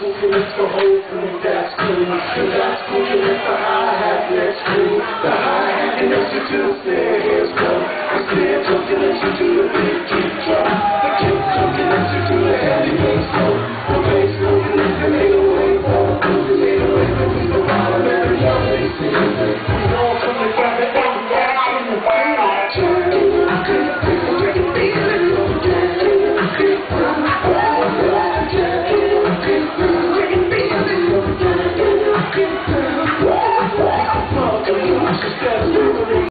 squeaking, it's the whole that's cool. The bass it's the hi-hat that's cool. The high hat can introduce their. It's their